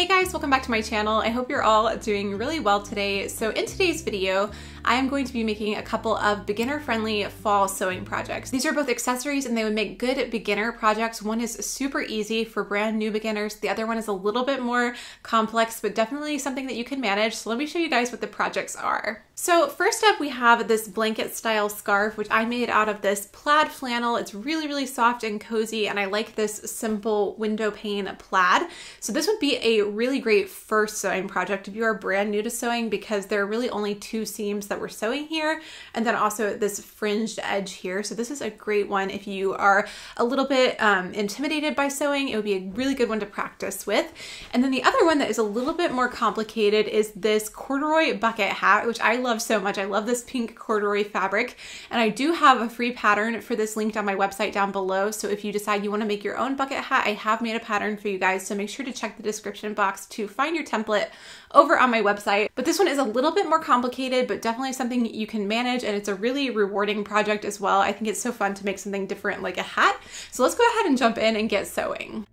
Hey guys, welcome back to my channel. I hope you're all doing really well today. So in today's video, I am going to be making a couple of beginner-friendly fall sewing projects. These are both accessories and they would make good beginner projects. One is super easy for brand new beginners. The other one is a little bit more complex, but definitely something that you can manage. So let me show you guys what the projects are. So first up, we have this blanket style scarf, which I made out of this plaid flannel. It's really, really soft and cozy, and I like this simple window pane plaid. So this would be a really great first sewing project if you are brand new to sewing because there are really only two seams that we're sewing here, and then also this fringed edge here. So this is a great one if you are a little bit um, intimidated by sewing. It would be a really good one to practice with. And then the other one that is a little bit more complicated is this corduroy bucket hat, which I love so much. I love this pink corduroy fabric and I do have a free pattern for this linked on my website down below. So if you decide you wanna make your own bucket hat, I have made a pattern for you guys. So make sure to check the description box to find your template over on my website. But this one is a little bit more complicated, but definitely something you can manage and it's a really rewarding project as well. I think it's so fun to make something different like a hat. So let's go ahead and jump in and get sewing.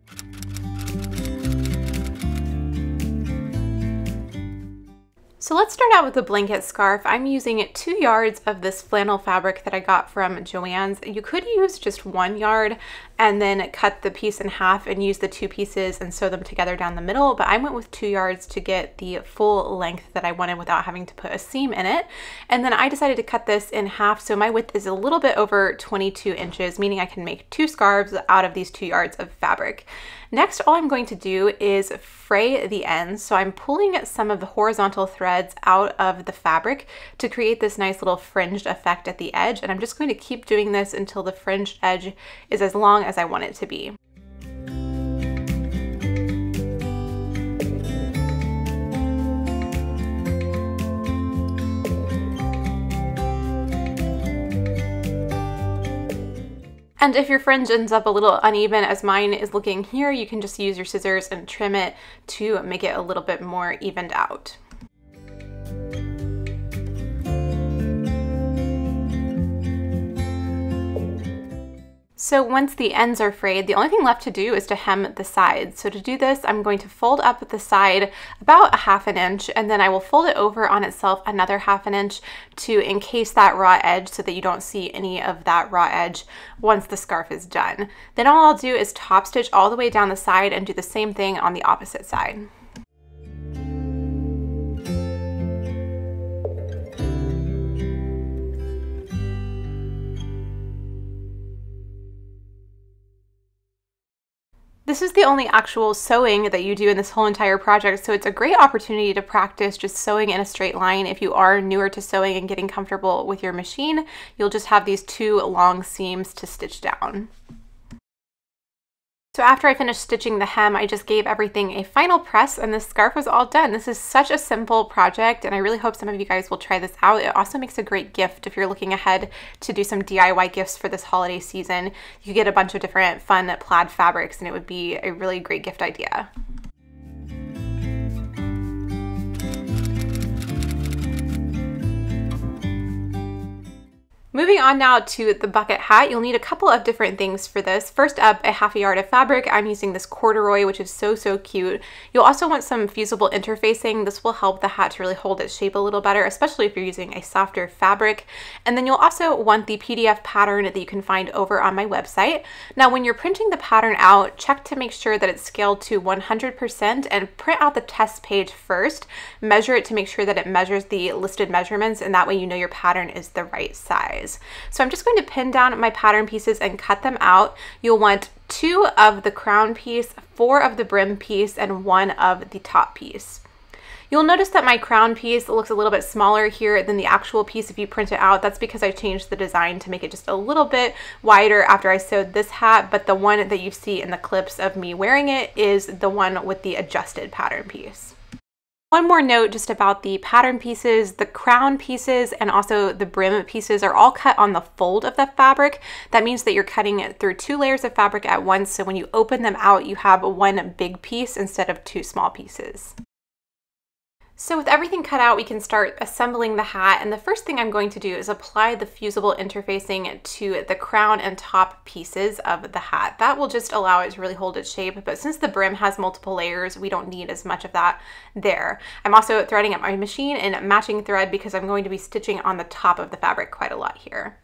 So let's start out with a blanket scarf. I'm using two yards of this flannel fabric that I got from Joann's. You could use just one yard and then cut the piece in half and use the two pieces and sew them together down the middle, but I went with two yards to get the full length that I wanted without having to put a seam in it. And then I decided to cut this in half, so my width is a little bit over 22 inches, meaning I can make two scarves out of these two yards of fabric. Next, all I'm going to do is fray the ends. So I'm pulling some of the horizontal threads out of the fabric to create this nice little fringed effect at the edge. And I'm just going to keep doing this until the fringed edge is as long as I want it to be. And if your fringe ends up a little uneven as mine is looking here, you can just use your scissors and trim it to make it a little bit more evened out. So once the ends are frayed, the only thing left to do is to hem the sides. So to do this, I'm going to fold up the side about a half an inch, and then I will fold it over on itself another half an inch to encase that raw edge so that you don't see any of that raw edge once the scarf is done. Then all I'll do is top stitch all the way down the side and do the same thing on the opposite side. This is the only actual sewing that you do in this whole entire project, so it's a great opportunity to practice just sewing in a straight line. If you are newer to sewing and getting comfortable with your machine, you'll just have these two long seams to stitch down. So after I finished stitching the hem, I just gave everything a final press and the scarf was all done. This is such a simple project and I really hope some of you guys will try this out. It also makes a great gift if you're looking ahead to do some DIY gifts for this holiday season. You get a bunch of different fun plaid fabrics and it would be a really great gift idea. Moving on now to the bucket hat, you'll need a couple of different things for this. First up, a half a yard of fabric. I'm using this corduroy, which is so, so cute. You'll also want some fusible interfacing. This will help the hat to really hold its shape a little better, especially if you're using a softer fabric. And then you'll also want the PDF pattern that you can find over on my website. Now, when you're printing the pattern out, check to make sure that it's scaled to 100% and print out the test page first. Measure it to make sure that it measures the listed measurements, and that way you know your pattern is the right size. So I'm just going to pin down my pattern pieces and cut them out. You'll want two of the crown piece, four of the brim piece, and one of the top piece. You'll notice that my crown piece looks a little bit smaller here than the actual piece if you print it out. That's because I changed the design to make it just a little bit wider after I sewed this hat, but the one that you see in the clips of me wearing it is the one with the adjusted pattern piece. One more note just about the pattern pieces, the crown pieces and also the brim pieces are all cut on the fold of the fabric. That means that you're cutting it through two layers of fabric at once so when you open them out you have one big piece instead of two small pieces. So with everything cut out, we can start assembling the hat. And the first thing I'm going to do is apply the fusible interfacing to the crown and top pieces of the hat. That will just allow it to really hold its shape. But since the brim has multiple layers, we don't need as much of that there. I'm also threading up my machine in matching thread because I'm going to be stitching on the top of the fabric quite a lot here.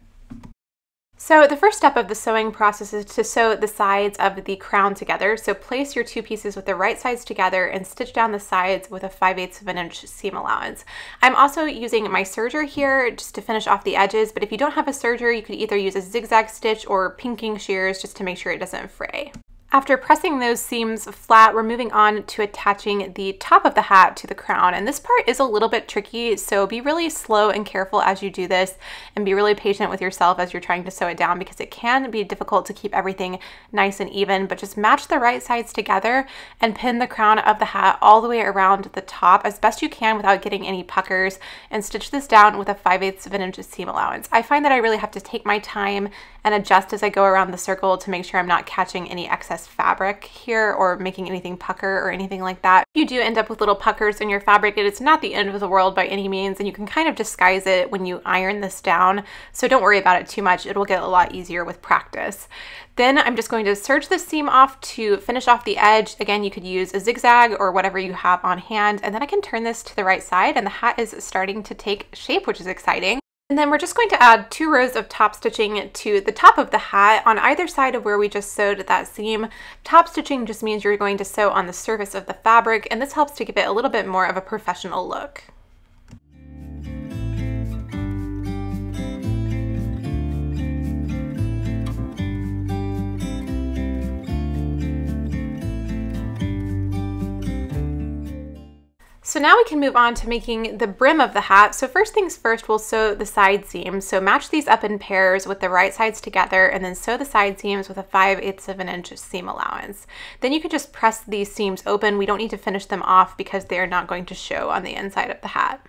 So the first step of the sewing process is to sew the sides of the crown together. So place your two pieces with the right sides together and stitch down the sides with a 5 8 of an inch seam allowance. I'm also using my serger here just to finish off the edges, but if you don't have a serger, you could either use a zigzag stitch or pinking shears just to make sure it doesn't fray. After pressing those seams flat, we're moving on to attaching the top of the hat to the crown. And this part is a little bit tricky, so be really slow and careful as you do this and be really patient with yourself as you're trying to sew it down because it can be difficult to keep everything nice and even, but just match the right sides together and pin the crown of the hat all the way around the top as best you can without getting any puckers and stitch this down with a 5 8 of an inch seam allowance. I find that I really have to take my time and adjust as I go around the circle to make sure I'm not catching any excess fabric here or making anything pucker or anything like that. If you do end up with little puckers in your fabric, it is not the end of the world by any means and you can kind of disguise it when you iron this down. So don't worry about it too much. It'll get a lot easier with practice. Then I'm just going to serge the seam off to finish off the edge. Again, you could use a zigzag or whatever you have on hand. And then I can turn this to the right side and the hat is starting to take shape, which is exciting. And then we're just going to add two rows of top stitching to the top of the hat on either side of where we just sewed that seam. Top stitching just means you're going to sew on the surface of the fabric and this helps to give it a little bit more of a professional look. So now we can move on to making the brim of the hat. So first things first, we'll sew the side seams. So match these up in pairs with the right sides together and then sew the side seams with a 5 8 of an inch seam allowance. Then you can just press these seams open. We don't need to finish them off because they are not going to show on the inside of the hat.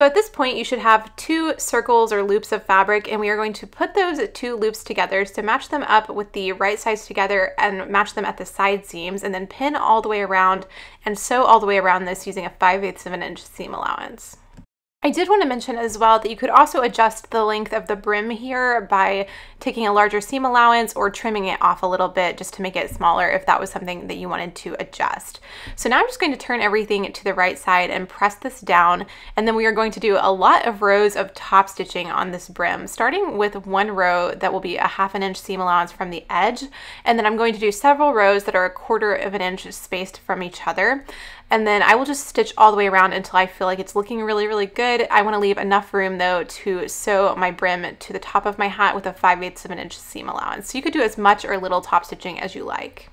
So at this point, you should have two circles or loops of fabric, and we are going to put those two loops together to match them up with the right sides together and match them at the side seams, and then pin all the way around and sew all the way around this using a 5 8 of an inch seam allowance. I did want to mention as well that you could also adjust the length of the brim here by taking a larger seam allowance or trimming it off a little bit just to make it smaller if that was something that you wanted to adjust. So now I'm just going to turn everything to the right side and press this down and then we are going to do a lot of rows of top stitching on this brim starting with one row that will be a half an inch seam allowance from the edge and then I'm going to do several rows that are a quarter of an inch spaced from each other and then I will just stitch all the way around until I feel like it's looking really, really good. I want to leave enough room though to sew my brim to the top of my hat with a 5 8 of an inch seam allowance. So you could do as much or little top stitching as you like.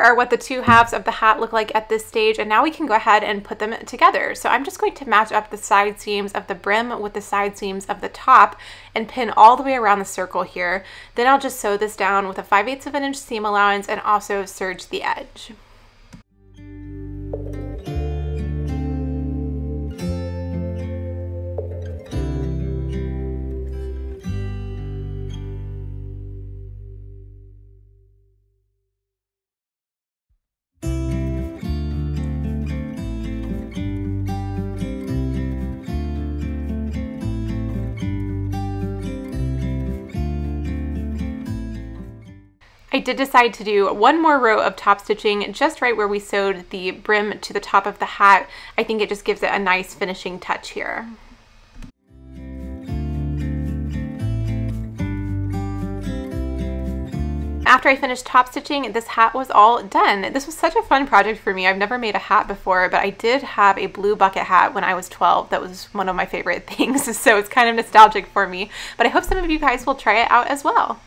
Are what the two halves of the hat look like at this stage and now we can go ahead and put them together. So I'm just going to match up the side seams of the brim with the side seams of the top and pin all the way around the circle here. Then I'll just sew this down with a 5 8 of an inch seam allowance and also serge the edge. I did decide to do one more row of top stitching just right where we sewed the brim to the top of the hat. I think it just gives it a nice finishing touch here. after I finished top stitching, this hat was all done. This was such a fun project for me. I've never made a hat before, but I did have a blue bucket hat when I was 12. That was one of my favorite things, so it's kind of nostalgic for me. But I hope some of you guys will try it out as well.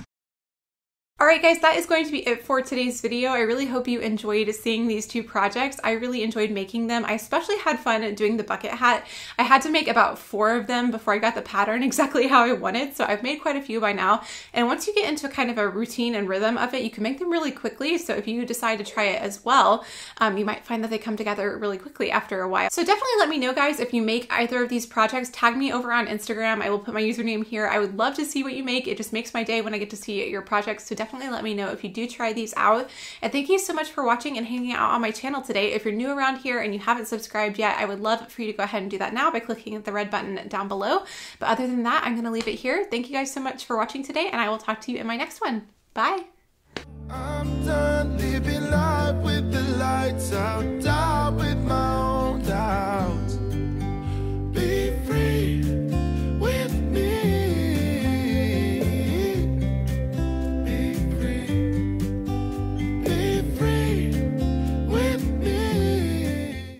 Alright guys, that is going to be it for today's video. I really hope you enjoyed seeing these two projects. I really enjoyed making them. I especially had fun doing the bucket hat. I had to make about four of them before I got the pattern exactly how I wanted, so I've made quite a few by now. And once you get into kind of a routine and rhythm of it, you can make them really quickly. So if you decide to try it as well, um, you might find that they come together really quickly after a while. So definitely let me know guys if you make either of these projects. Tag me over on Instagram. I will put my username here. I would love to see what you make. It just makes my day when I get to see your projects. So definitely let me know if you do try these out. And thank you so much for watching and hanging out on my channel today. If you're new around here and you haven't subscribed yet, I would love for you to go ahead and do that now by clicking the red button down below. But other than that, I'm going to leave it here. Thank you guys so much for watching today, and I will talk to you in my next one. Bye.